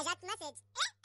I got the message. Eh?